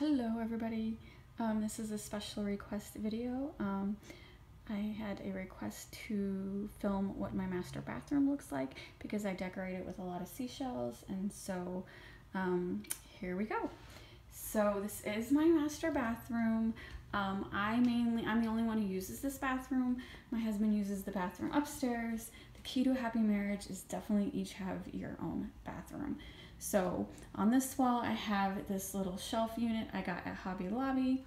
Hello everybody, um, this is a special request video. Um, I had a request to film what my master bathroom looks like because I decorate it with a lot of seashells and so um, here we go. So this is my master bathroom. Um, I mainly, I'm the only one who uses this bathroom. My husband uses the bathroom upstairs. The key to a happy marriage is definitely each have your own bathroom. So on this wall, I have this little shelf unit I got at Hobby Lobby.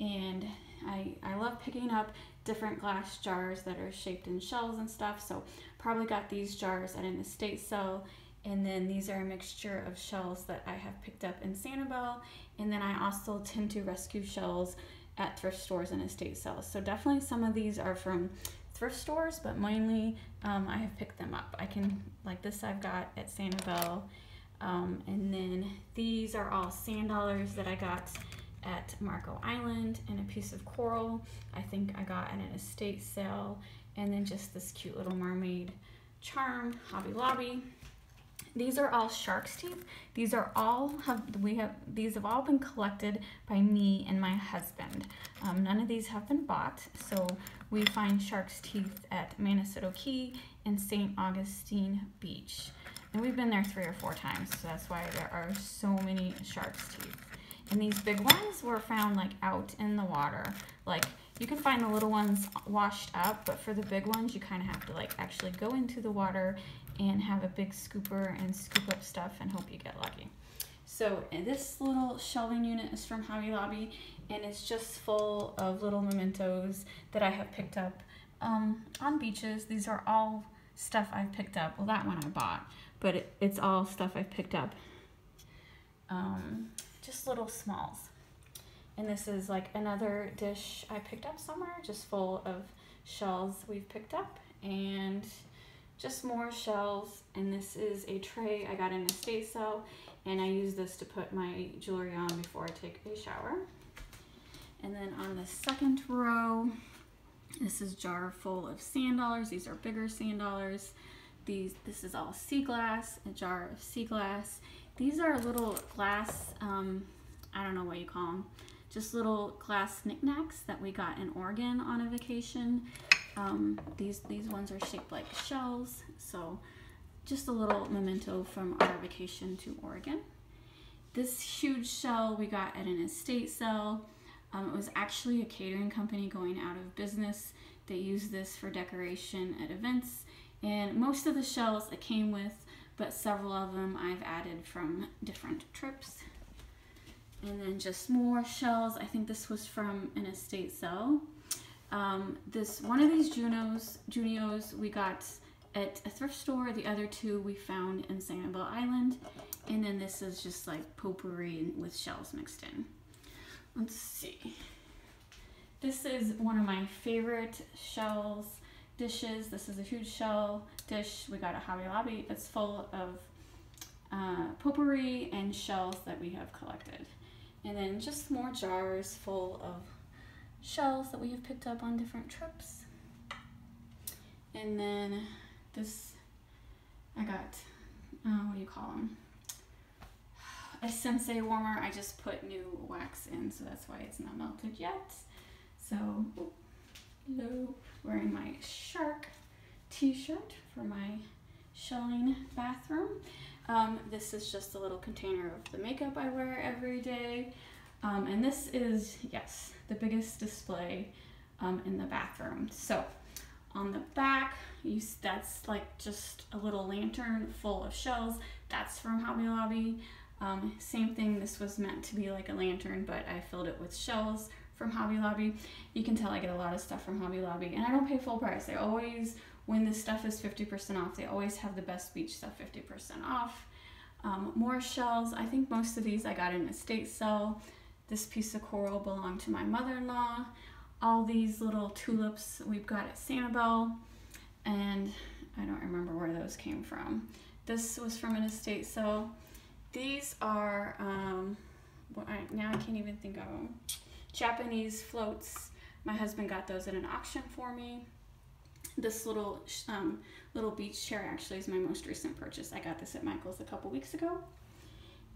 And I, I love picking up different glass jars that are shaped in shells and stuff. So probably got these jars at an estate sale. And then these are a mixture of shells that I have picked up in Sanibel. And then I also tend to rescue shells at thrift stores and estate sales. So definitely some of these are from thrift stores, but mainly um, I have picked them up. I can, like this I've got at Sanibel um, and then these are all sand dollars that I got at Marco Island and a piece of coral I think I got at an estate sale and then just this cute little mermaid charm Hobby Lobby. These are all shark's teeth. These are all have we have these have all been collected by me and my husband. Um, none of these have been bought so we find shark's teeth at Manasota Key and St. Augustine Beach and we've been there three or four times, so that's why there are so many shark's teeth. And these big ones were found like out in the water. Like you can find the little ones washed up, but for the big ones, you kind of have to like actually go into the water and have a big scooper and scoop up stuff and hope you get lucky. So this little shelving unit is from Hobby Lobby and it's just full of little mementos that I have picked up um, on beaches. These are all stuff I've picked up. Well, that one I bought but it, it's all stuff I've picked up. Um, just little smalls. And this is like another dish I picked up somewhere, just full of shells we've picked up and just more shells. And this is a tray I got in a estate sale and I use this to put my jewelry on before I take a shower. And then on the second row, this is jar full of sand dollars. These are bigger sand dollars. These, this is all sea glass, a jar of sea glass. These are little glass, um, I don't know what you call them, just little glass knickknacks that we got in Oregon on a vacation. Um, these, these ones are shaped like shells, so just a little memento from our vacation to Oregon. This huge shell we got at an estate sale. Um, it was actually a catering company going out of business. They use this for decoration at events and most of the shells it came with, but several of them I've added from different trips. And then just more shells. I think this was from an estate sale. Um, this one of these Junos, Junios we got at a thrift store. The other two we found in Sanibel Island. And then this is just like potpourri with shells mixed in. Let's see. This is one of my favorite shells dishes. This is a huge shell dish we got at Hobby Lobby. It's full of uh, potpourri and shells that we have collected. And then just more jars full of shells that we have picked up on different trips. And then this, I got, uh, what do you call them? A Scentsy warmer. I just put new wax in, so that's why it's not melted yet. So, wearing my shark t-shirt for my shelling bathroom. Um, this is just a little container of the makeup I wear every day. Um, and this is, yes, the biggest display um, in the bathroom. So on the back, you, that's like just a little lantern full of shells. That's from Hobby Lobby. Um, same thing, this was meant to be like a lantern, but I filled it with shells from Hobby Lobby. You can tell I get a lot of stuff from Hobby Lobby and I don't pay full price. I always, when this stuff is 50% off, they always have the best beach stuff 50% off. Um, more shells. I think most of these I got in estate sale. This piece of coral belonged to my mother-in-law. All these little tulips we've got at Sanibel and I don't remember where those came from. This was from an estate sale. These are, um, well, I, now I can't even think of them. Japanese floats. My husband got those at an auction for me. This little um, little beach chair actually is my most recent purchase. I got this at Michael's a couple weeks ago.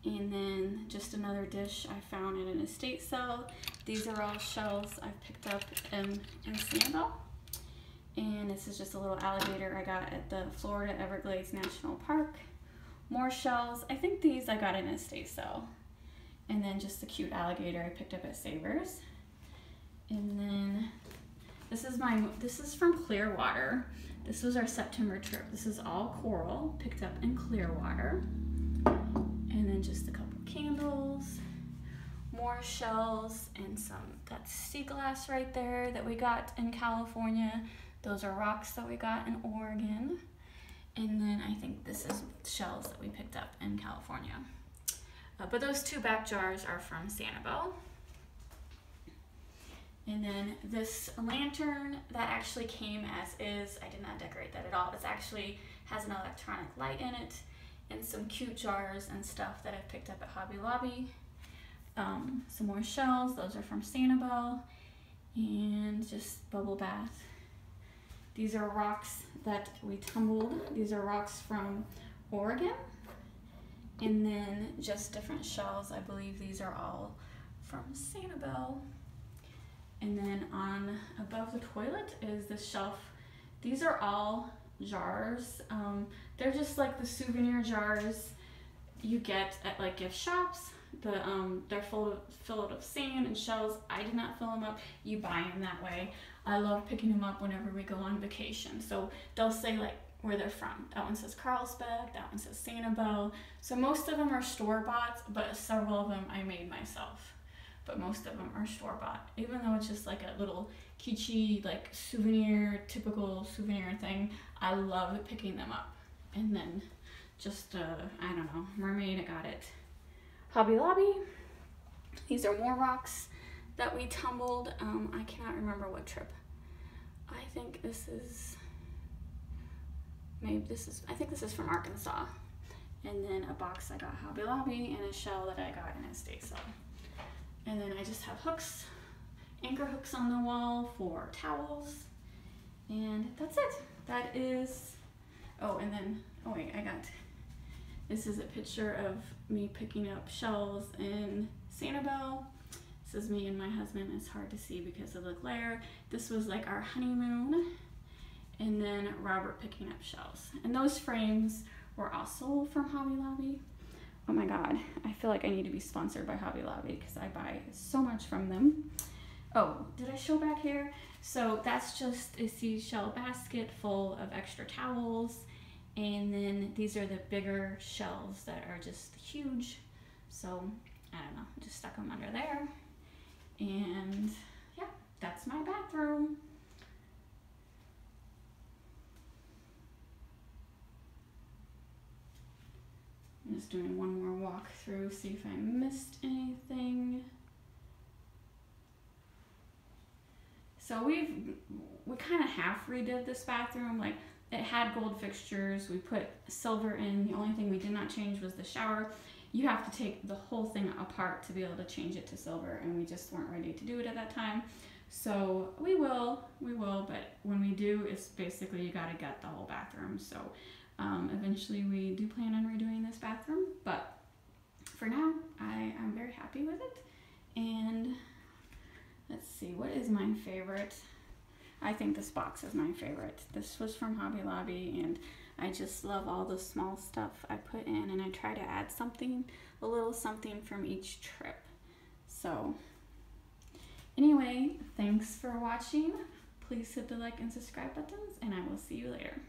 And then just another dish I found at an estate sale. These are all shells I picked up in, in Sanibel. And this is just a little alligator I got at the Florida Everglades National Park. More shells. I think these I got in estate sale. And then just the cute alligator I picked up at Savers. And then this is my, this is from Clearwater. This was our September trip. This is all coral picked up in Clearwater. And then just a couple candles, more shells, and some, that's sea glass right there that we got in California. Those are rocks that we got in Oregon. And then I think this is shells that we picked up in California. Uh, but those two back jars are from Sanibel. And then this lantern that actually came as is, I did not decorate that at all. It actually has an electronic light in it and some cute jars and stuff that I've picked up at Hobby Lobby. Um, some more shells, those are from Sanibel. And just bubble bath. These are rocks that we tumbled. These are rocks from Oregon. And then just different shells. I believe these are all from Sanibel. And then on above the toilet is this shelf. These are all jars. Um, they're just like the souvenir jars you get at like gift shops. The um, they're full filled of sand and shells. I did not fill them up. You buy them that way. I love picking them up whenever we go on vacation. So they'll say like where they're from. That one says Carlsbad, that one says Sanibel. So most of them are store bought, but several of them I made myself. But most of them are store bought, even though it's just like a little kitschy, like souvenir, typical souvenir thing. I love picking them up. And then just, uh, I don't know, mermaid, I got it. Hobby Lobby. These are more rocks that we tumbled. Um, I cannot remember what trip. I think this is, maybe this is, I think this is from Arkansas. And then a box I got Hobby Lobby and a shell that I got in estate sale. And then I just have hooks, anchor hooks on the wall for towels. And that's it. That is, oh, and then, oh wait, I got, this is a picture of me picking up shells in Sanibel. This is me and my husband. It's hard to see because of the glare. This was like our honeymoon. And then Robert picking up shells. And those frames were also from Hobby Lobby. Oh my god, I feel like I need to be sponsored by Hobby Lobby because I buy so much from them. Oh, did I show back here? So that's just a seashell basket full of extra towels. And then these are the bigger shells that are just huge. So I don't know, just stuck them under there. And yeah, that's my bathroom. Just doing one more walk through, see if I missed anything. So we've, we kind of half redid this bathroom. Like it had gold fixtures. We put silver in. The only thing we did not change was the shower. You have to take the whole thing apart to be able to change it to silver and we just weren't ready to do it at that time. So we will, we will, but do, is basically you gotta get the whole bathroom. So um, eventually we do plan on redoing this bathroom, but for now, I am very happy with it. And let's see, what is my favorite? I think this box is my favorite. This was from Hobby Lobby and I just love all the small stuff I put in and I try to add something, a little something from each trip. So anyway, thanks for watching. Please hit the like and subscribe buttons and I will see you later.